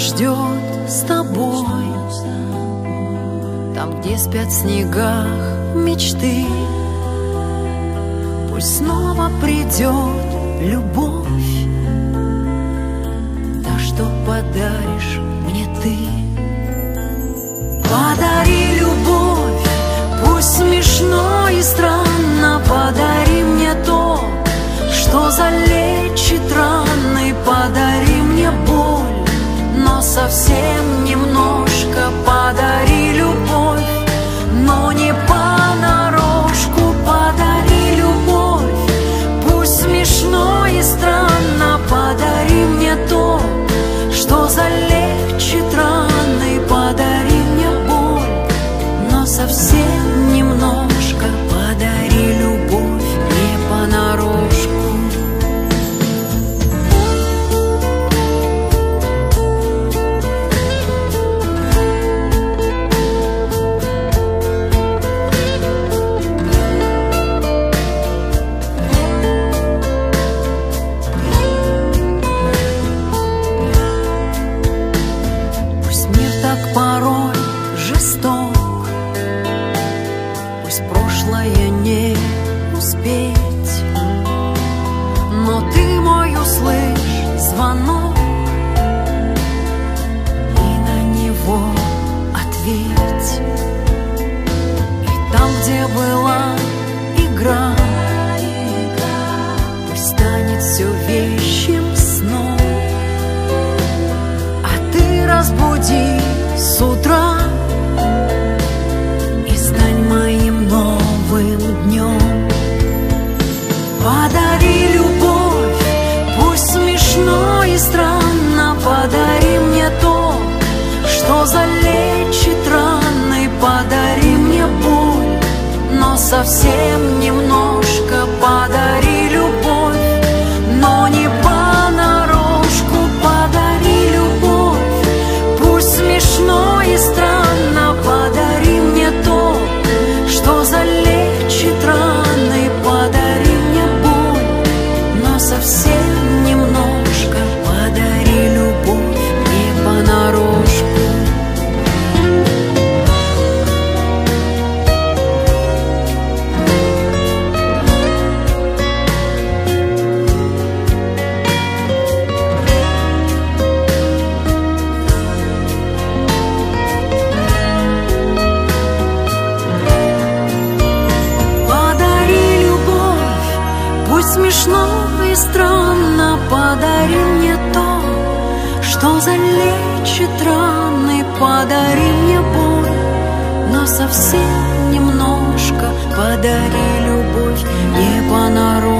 ждет с тобой, Там, где спят в снегах мечты, Пусть снова придет любовь, Та, что подаришь мне ты. Подари любовь, пусть смешно и странно, Подари мне то, что залечит раны, Подари мне боль, совсем немножко Подари любовь, но не понарошку Подари любовь, пусть смешно и странно Подари мне то, что залечит что залечит раны Подари мне боль, но совсем немножко Подари любовь. Не понарошку Подари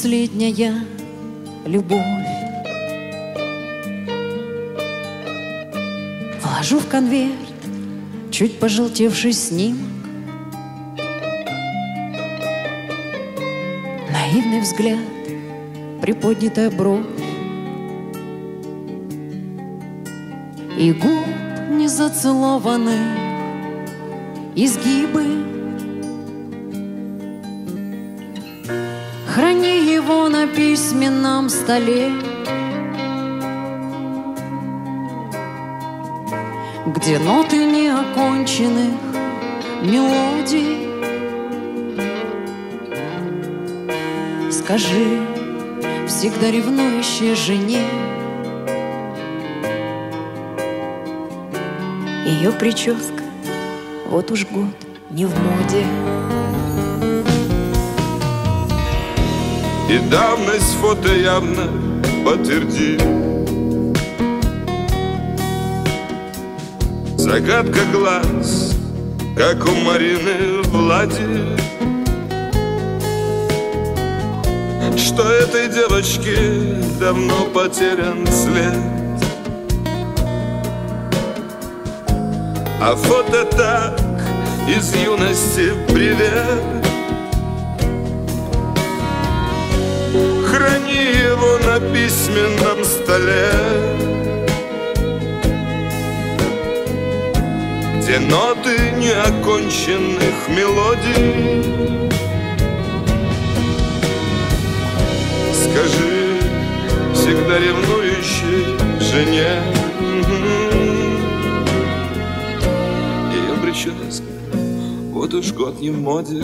последняя любовь. Вложу в конверт чуть пожелтевший снимок. Наивный взгляд, приподнятая бровь. И губ незацелованных изгибы письменном столе, Где ноты неоконченных мелодий. Скажи всегда ревнующей жене, Ее прическа вот уж год не в моде. И давность фото явно подтвердит Загадка глаз, как у Марины Влади. Что этой девочке давно потерян след? А фото так из юности привет его на письменном столе. Где ноты неоконченных мелодий. Скажи всегда ревнующей жене. Ее прическа вот уж год не в моде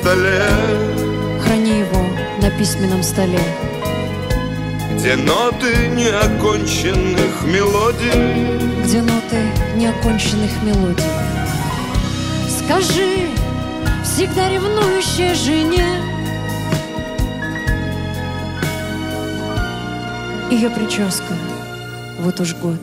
столе Храни его на письменном столе, Где ноты неоконченных мелодий где ноты неоконченных мелодий. Скажи всегда ревнующая жене. Ее прическа вот уж год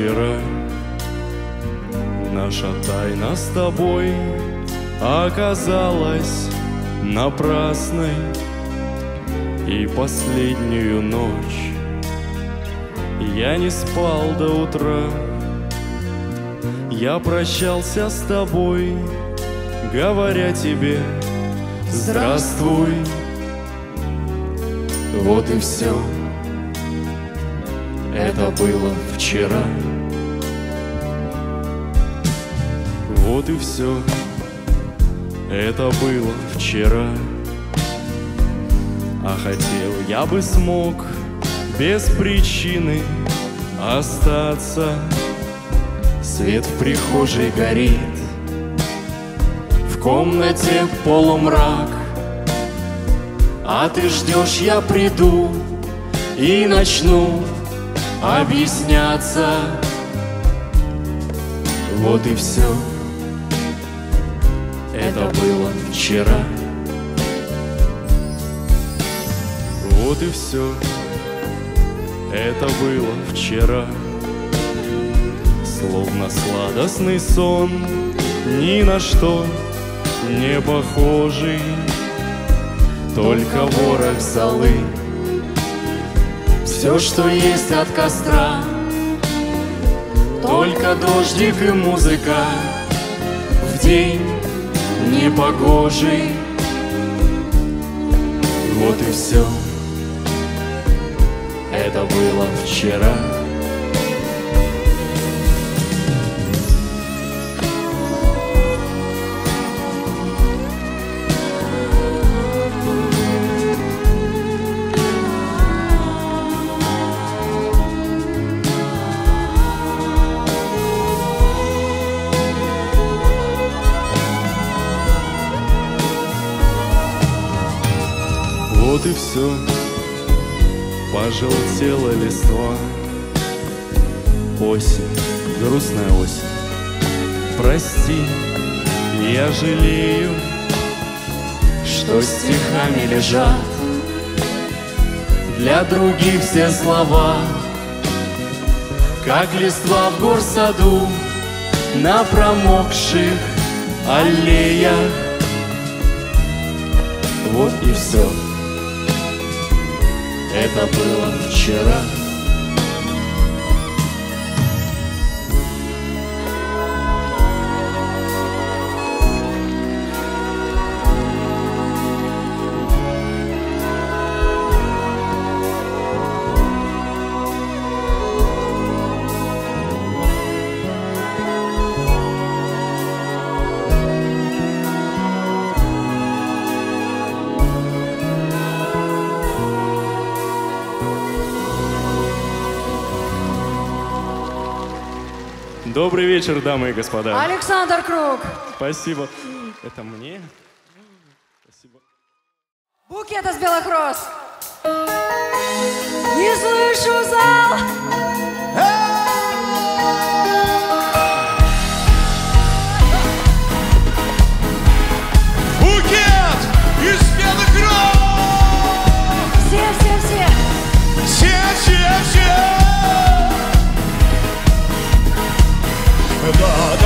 вчера. Наша тайна с тобой оказалась напрасной. И последнюю ночь я не спал до утра. Я прощался с тобой, говоря тебе «Здравствуй». Вот и все. Это было вчера. Вот и все. Это было вчера. А хотел я бы смог без причины остаться. Свет в прихожей горит, в комнате полумрак. А ты ждешь, я приду и начну объясняться. Вот и все. Это было вчера. Вот и все. Это было вчера. Словно сладостный сон, ни на что не похожий. Только ворох золы Все, что есть от костра Только дождик и музыка В день непогожий. Вот и все Это было вчера Вот и все, пожелтела листва. Осень, грустная осень. Прости, я жалею, что стихами лежат Для других все слова, как листва в горсаду На промокших аллеях. Вот и все. Это было вчера. Добрый вечер, дамы и господа. Александр Круг. Спасибо. Это мне? Спасибо. Букет из белых роз. Не слышу зал. Да,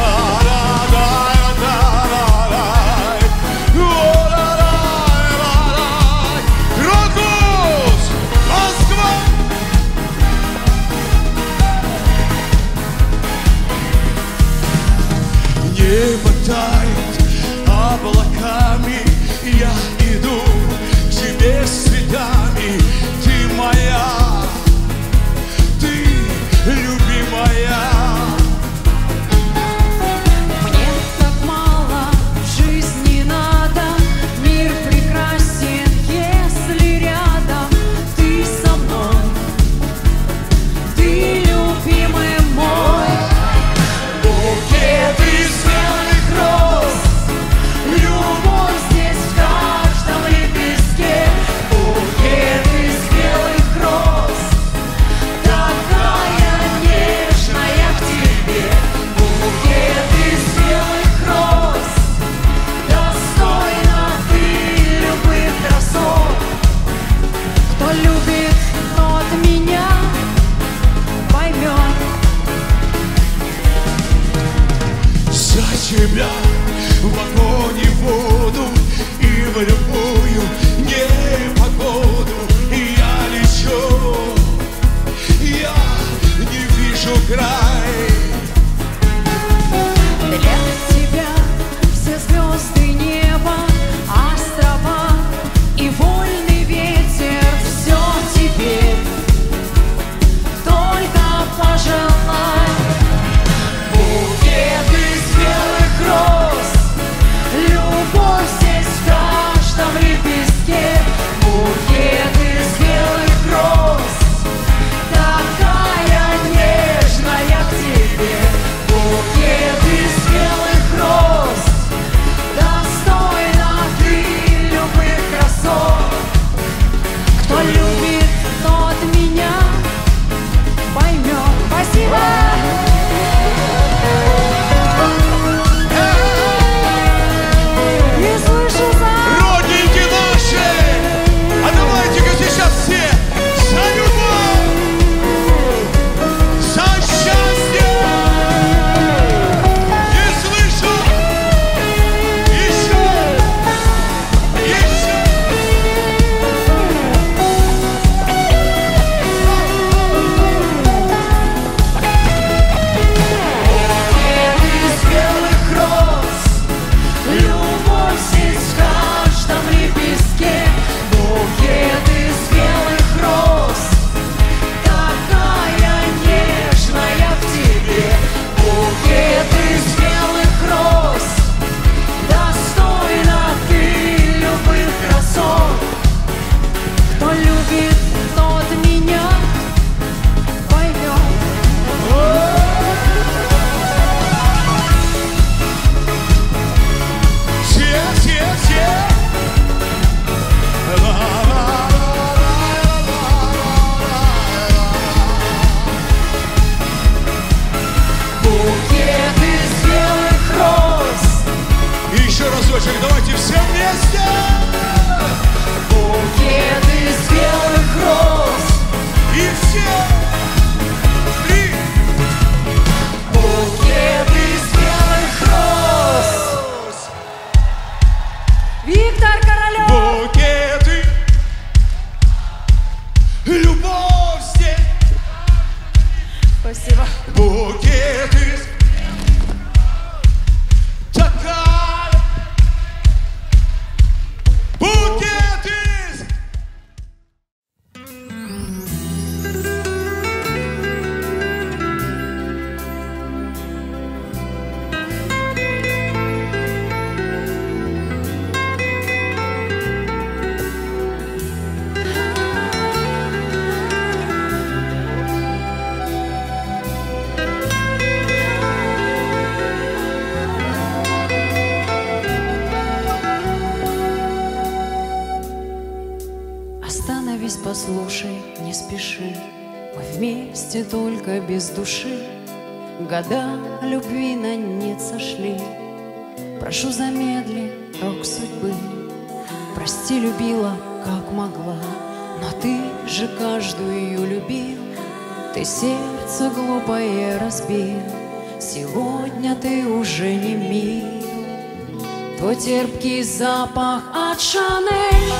запах от Шанель.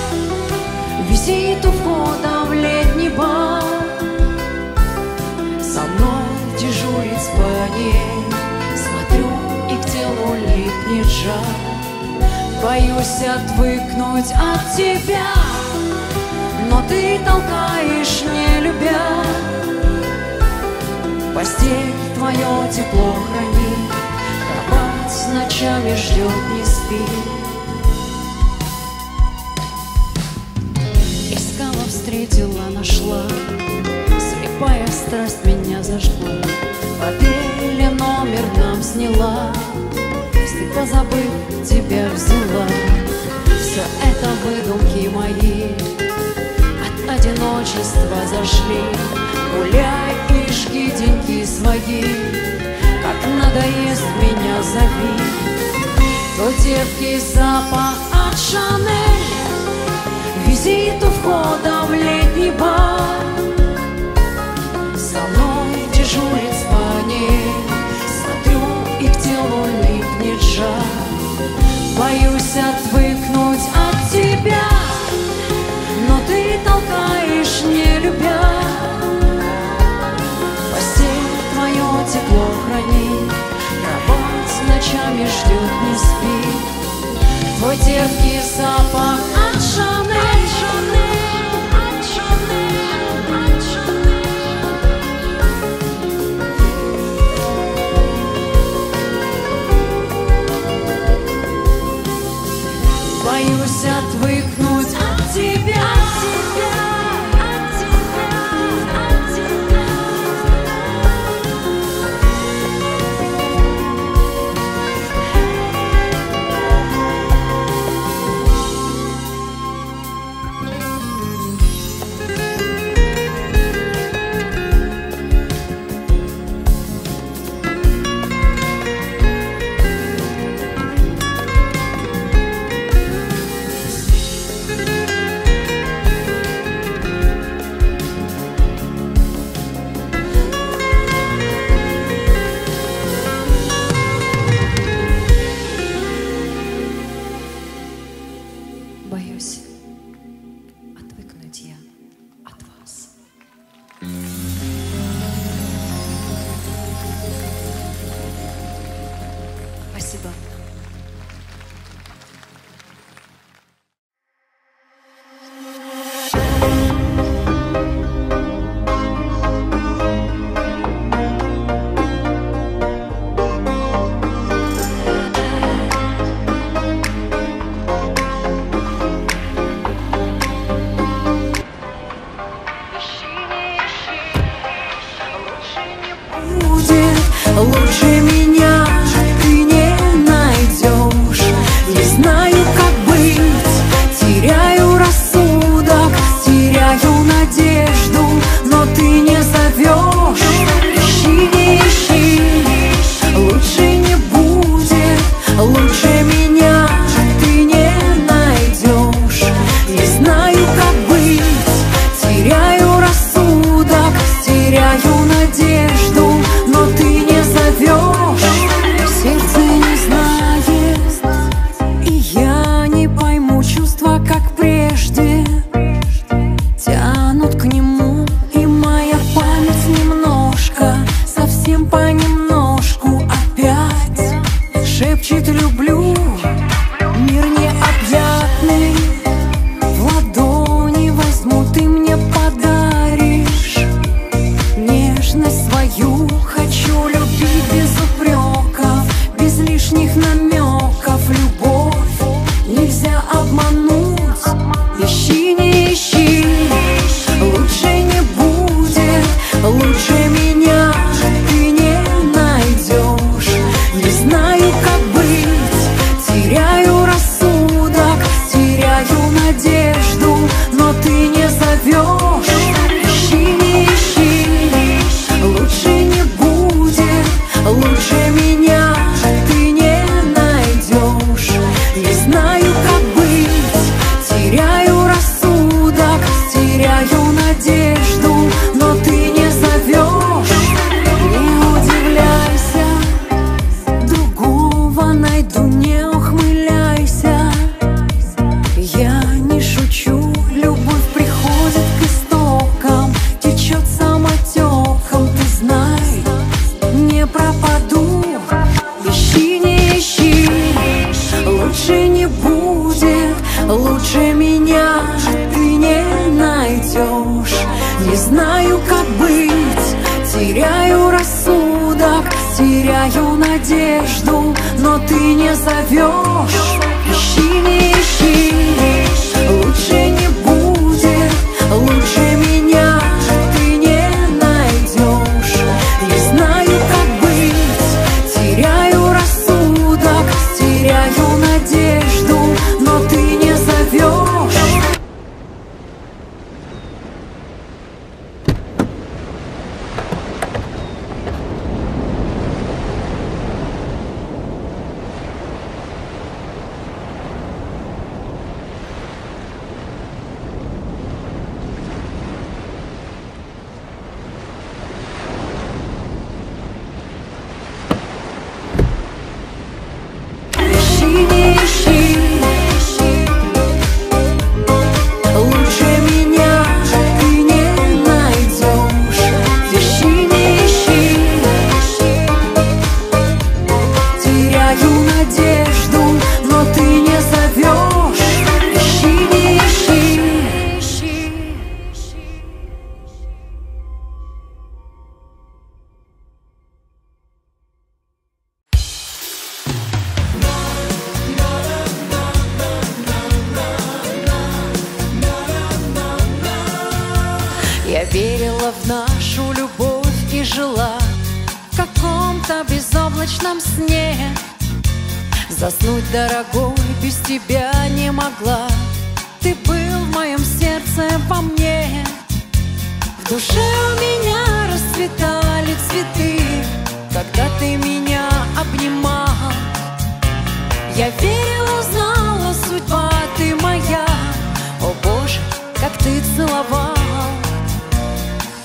Визит у входа в летний бар Со мной дежурит спаниель. Смотрю, и к телу липнет жар. Боюсь отвыкнуть от тебя. Но ты толкаешь, не любя. Постель твое тепло хранит. Кровать ночами ждет, не спит. встретила, нашла. Слепая страсть меня зажгла. Поверили номер нам сняла. Всегда забыв, тебя взяла. Все это выдумки мои. От одиночества зашли. Гуляй и жги деньги свои. Как надоест меня зови. То девки запах от Шанель висит у входа в летний бар. За мной дежурит спани, смотрю, и к телу липнет жар. Боюсь отвыкнуть от тебя, но ты толкаешь, не любя. Постель твое тепло хранит, кровать ночами ждет, не спит. Твой терпкий запах от Шанель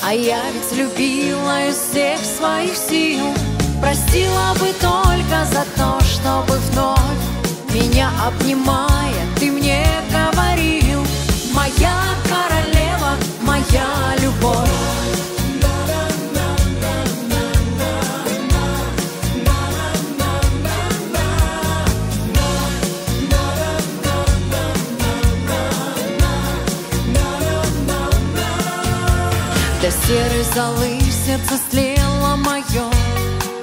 А я ведь любила из всех своих сил Простила бы только за то, чтобы вновь Меня обнимая, ты мне говорил Моя королева, моя любовь До серой золы сердце слело мое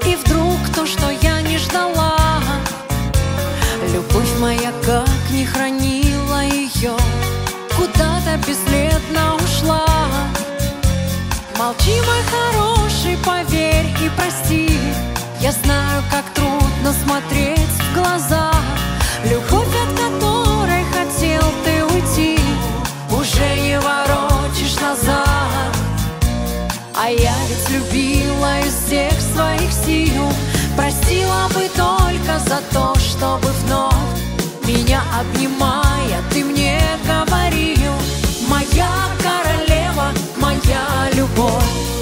И вдруг то, что я не ждала. Любовь моя как не хранила ее Куда-то бесследно ушла. Молчи, мой хороший, поверь и прости. Я знаю, как трудно смотреть в глаза. Любовь, от которой хотел ты уйти Уже не воротишь назад а я ведь любила из всех своих сил Простила бы только за то, чтобы вновь Меня обнимая, ты мне говорил Моя королева, моя любовь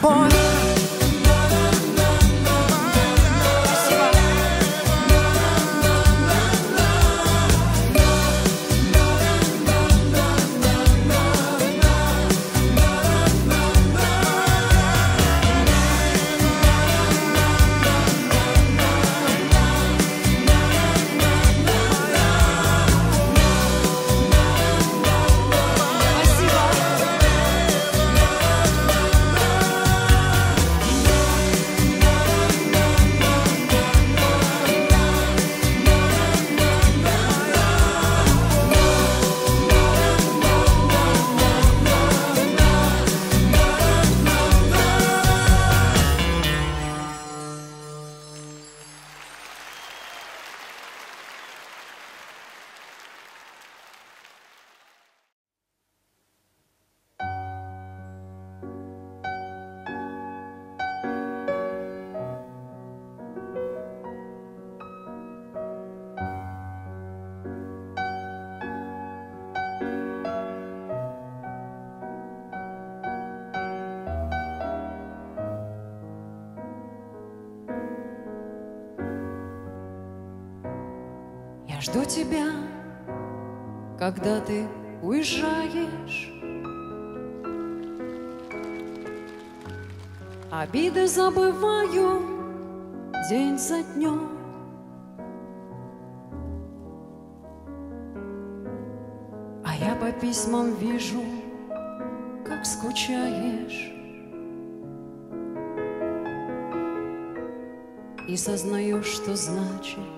Моя Я жду тебя, когда ты уезжаешь. Обиды забываю день за днем. А я по письмам вижу, как скучаешь. И сознаешь, что значит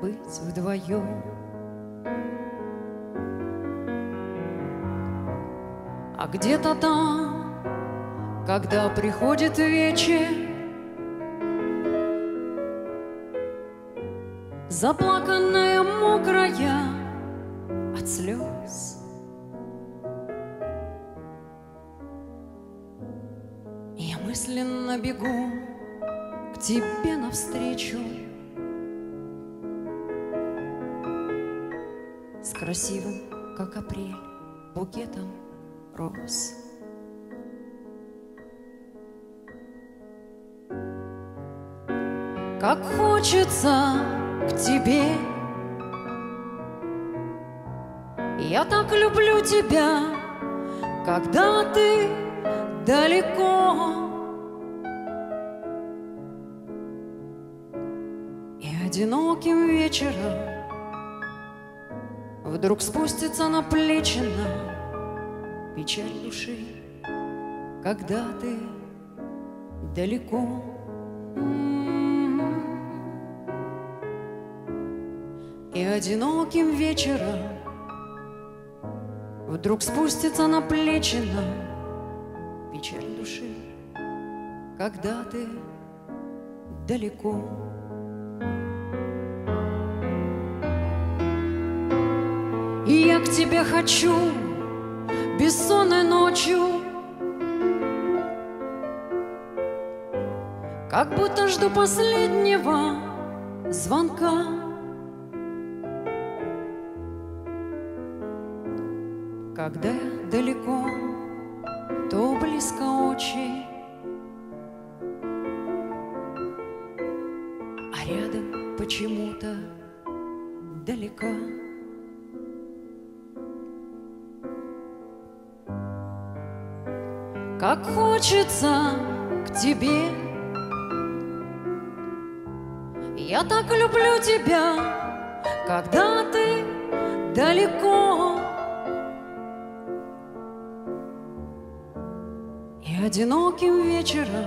быть вдвоем. А где-то там, когда приходит вечер, Заплаканная, мокрая как апрель, букетом роз. Как хочется к тебе Я так люблю тебя, когда ты далеко И одиноким вечером Вдруг спустится на плечи на печаль души, Когда ты далеко. И одиноким вечером Вдруг спустится на плечи на печаль души, Когда ты далеко. И я к тебе хочу бессонной ночью, Как будто жду последнего звонка. Когда я далеко, то близко очень, А рядом почему-то далеко. Как хочется к тебе. Я так люблю тебя, когда ты далеко. И одиноким вечером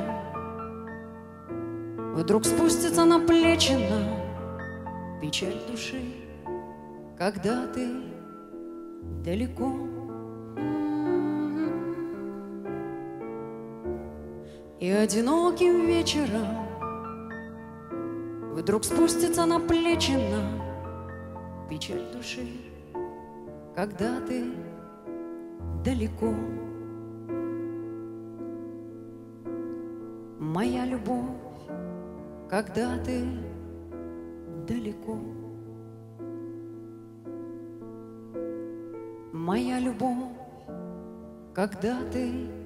Вдруг спустится на плечи на печаль души, Когда ты далеко И одиноким вечером Вдруг спустится на плечи на печаль души, Когда ты далеко. Моя любовь, когда ты далеко. Моя любовь, когда ты далеко.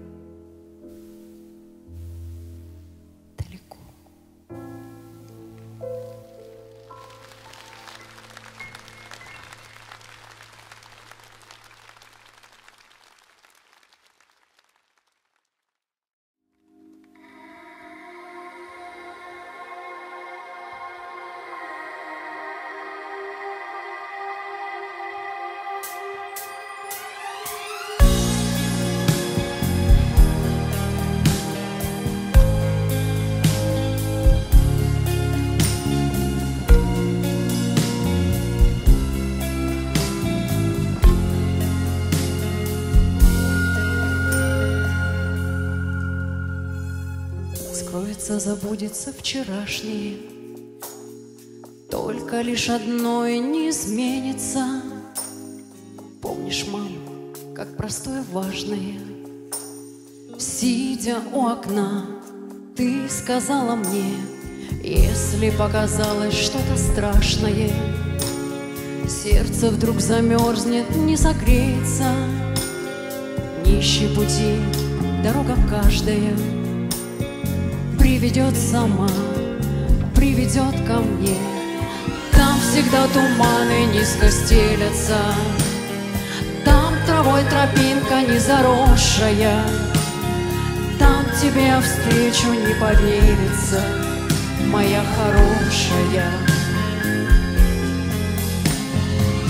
Забудется вчерашнее, Только лишь одно и не изменится. Помнишь, мам, как простое важное, Сидя у окна, ты сказала мне, Если показалось что-то страшное, Сердце вдруг замерзнет, не согреется, Нищие пути, дорога каждая — приведет сама, приведет ко мне. Там всегда туманы низко стелятся, Там травой тропинка не заросшая, Там тебе встречу не поверится, моя хорошая.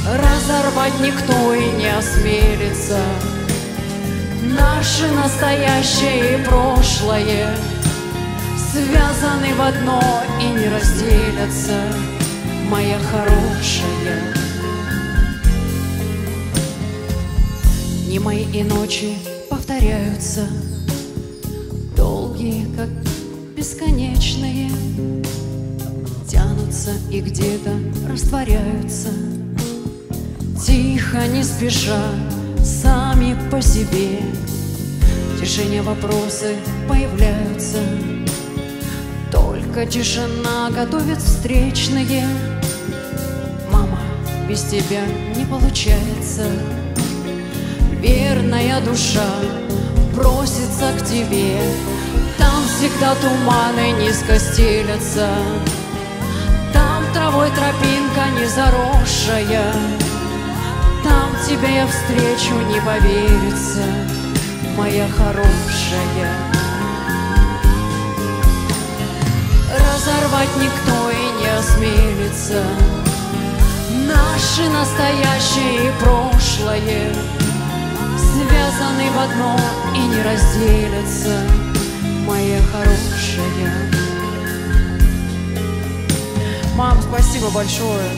Разорвать никто и не осмелится Наше настоящее и прошлое — Связаны в одно и не разделятся, моя хорошая. Дни мои и ночи повторяются, Долгие, как бесконечные, Тянутся и где-то растворяются, Тихо, не спеша, сами по себе. Тишине вопросы появляются — Только тишина готовит встречные. Мама, без тебя не получается. Верная душа просится к тебе. Там всегда туманы низко стелятся Там травой тропинка не заросшая. Там тебя я встречу, не поверится Моя хорошая Разорвать никто и не осмелится. Наши настоящее и прошлое Связаны в одно и не разделятся Моя хорошая. Мам, спасибо большое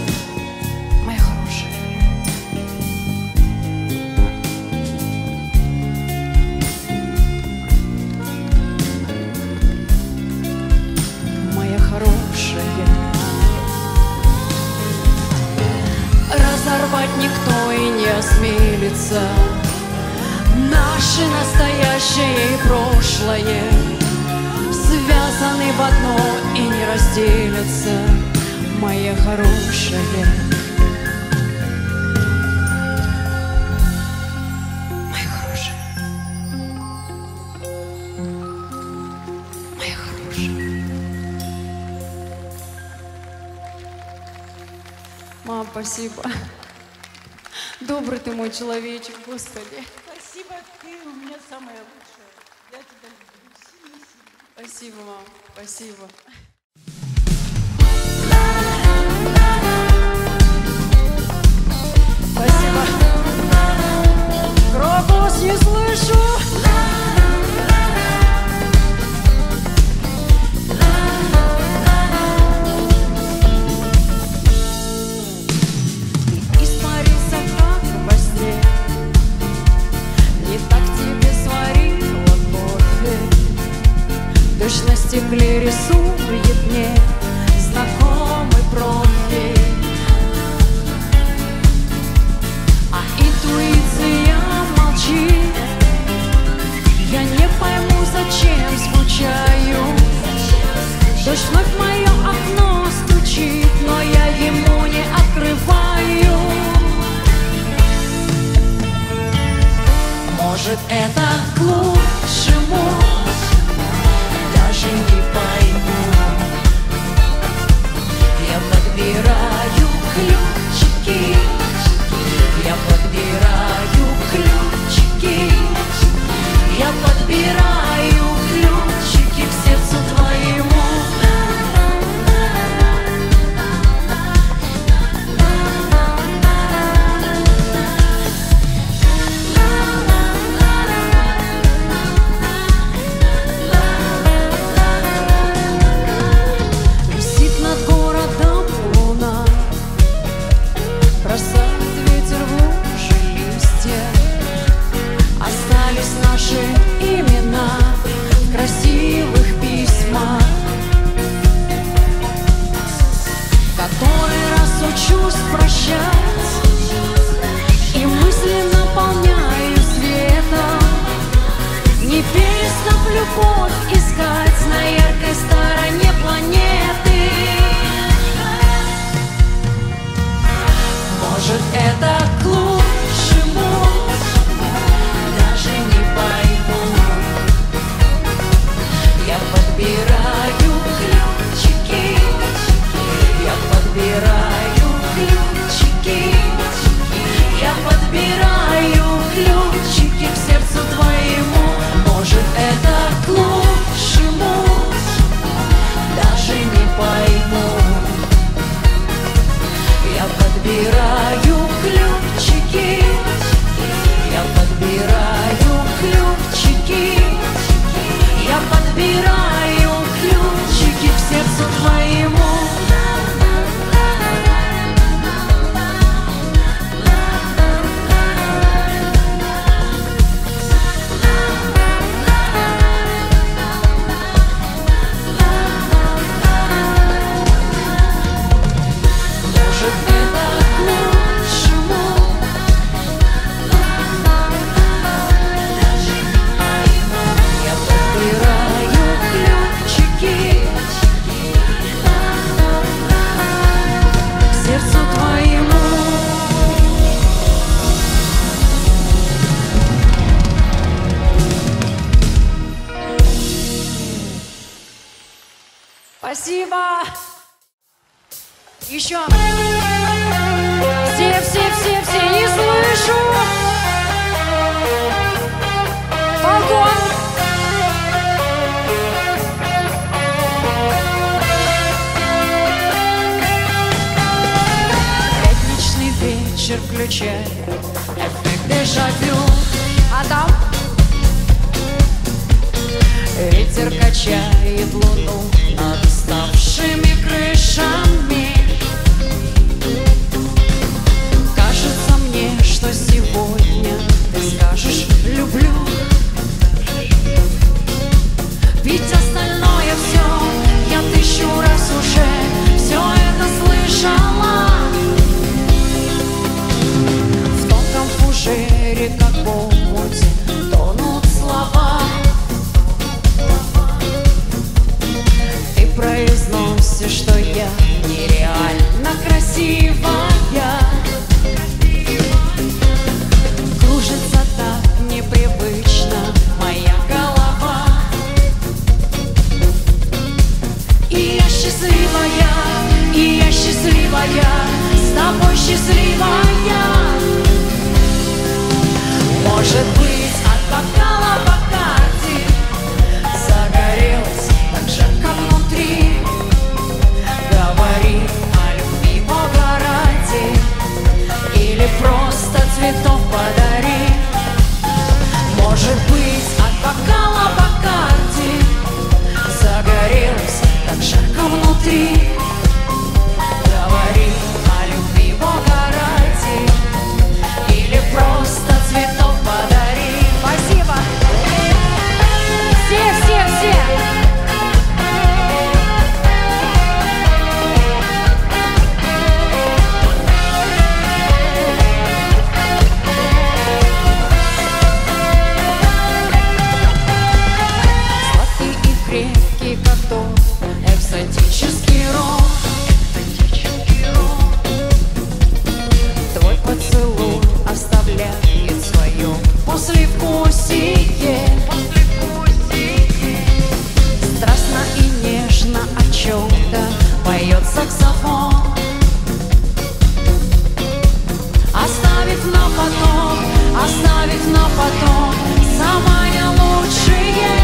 ты мой человечек, Господи. Спасибо, ты у меня самая лучшая. Я тебя люблю. Спасибо, мам. Спасибо. Спасибо. Крокус не слышу. Дождь на стекле рисует мне знакомый профиль. А интуиция молчит. Я не пойму, зачем скучаю. Дождь вновь в мое окно стучит Но я ему не открываю. Может, это к на потом, оставить на потом самое лучшее.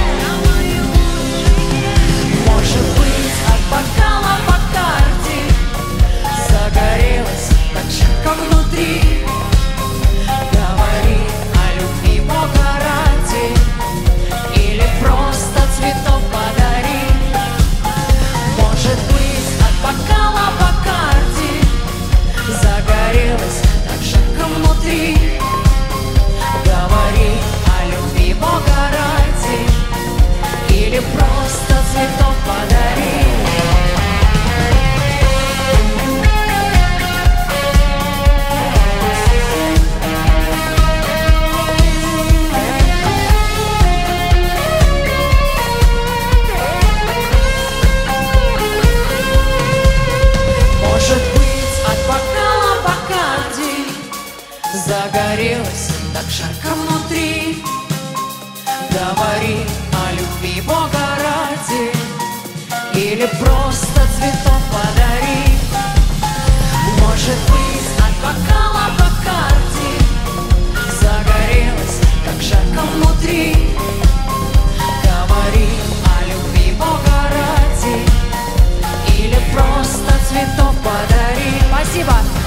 Может быть, от бокала по карте загорелась так жарко внутри. Говори о любви Бога ради. Или просто цветок. Или просто цветов подари Может быть от бокала до карти Загорелась, как жарко внутри. Говори о любви Бога ради. Или просто цветов подари Спасибо!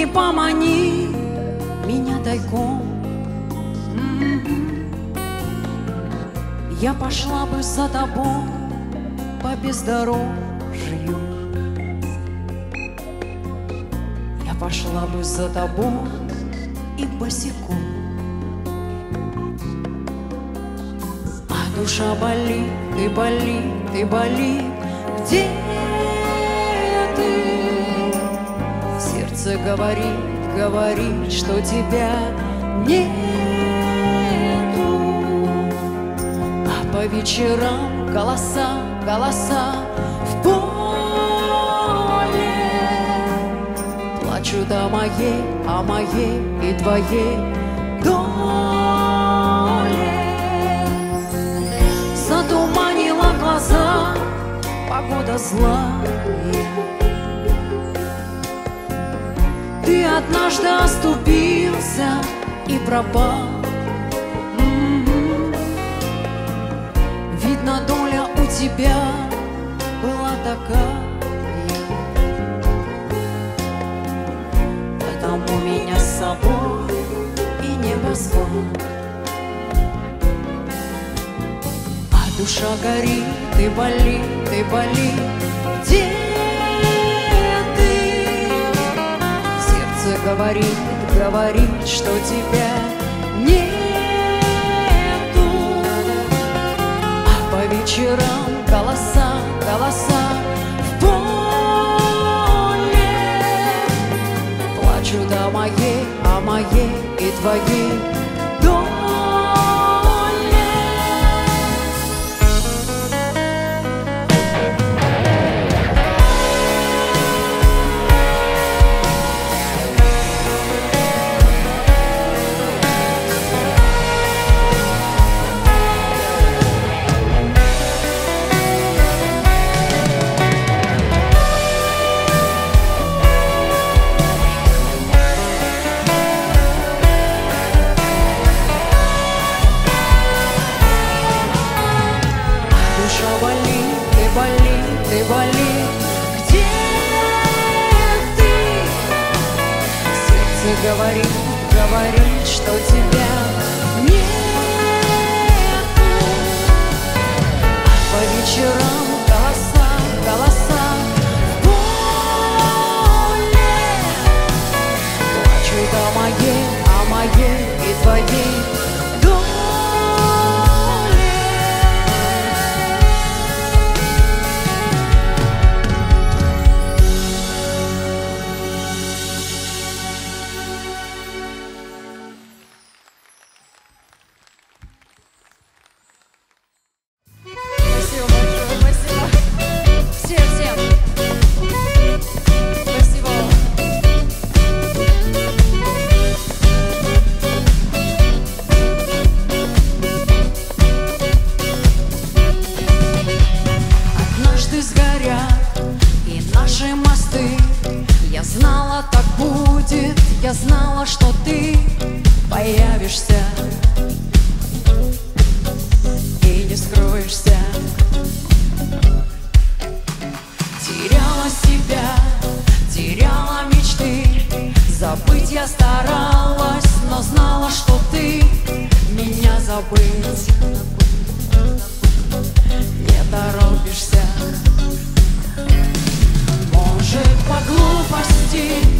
Не помани меня тайком? Я пошла бы за тобой по бездорожью. Я пошла бы за тобой и босиком. А душа болит, ты болит, ты болит. Где Сердце говорит, говорит, что тебя нету. А по вечерам голоса, голоса в поле. Плачут о моей, о моей и твоей доле. Затуманила глаза погода злая однажды оступился и пропал. Видно, доля у тебя была такая. Потому меня с собой и не позвал. А душа горит, ты болит, ты болит. Где говорит, говорит, что тебя нету. А по вечерам голоса, голоса в поле Плачут о моей, о моей и твоей Сердце говорит, говорит, что тебя я знала, что ты появишься И не скроешься. Теряла себя, теряла мечты Забыть я старалась, но знала, что ты Меня забыть не торопишься. Может, по глупости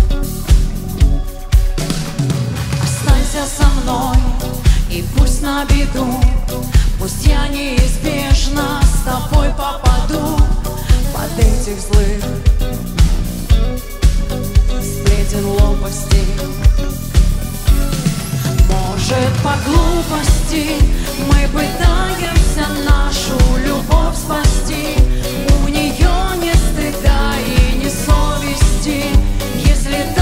Останься со мной и пусть на беду Пусть я неизбежно с тобой попаду Под этих злых. Сплетен лопастей Может по глупости мы пытаемся нашу любовь спасти? У нее не стыда и не совести Если тает